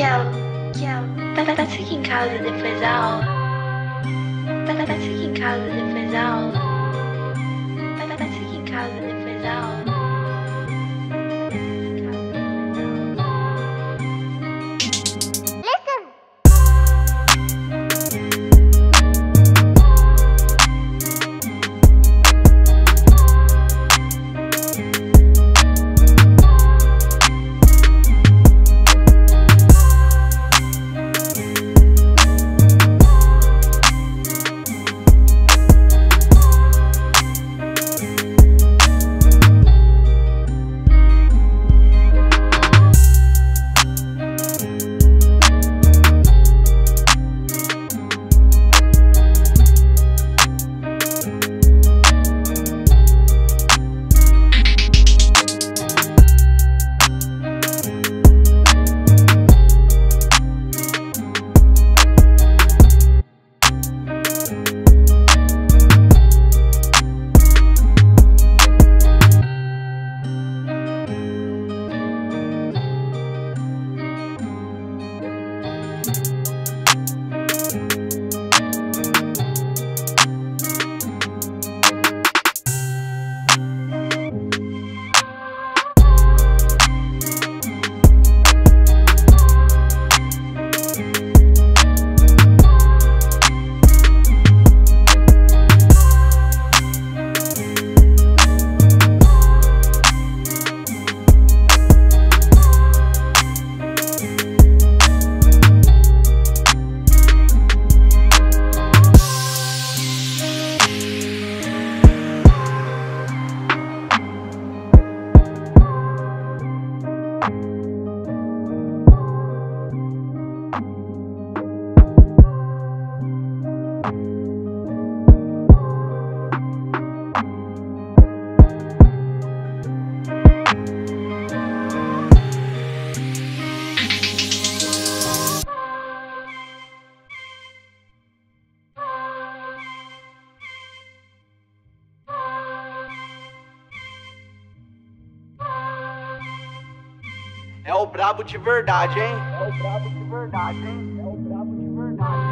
que ela, tá, tá, fica em casa depois da aula. Tá, tá, fica em casa depois da aula. É o brabo de verdade, hein? É o brabo de verdade, hein? É o brabo de verdade.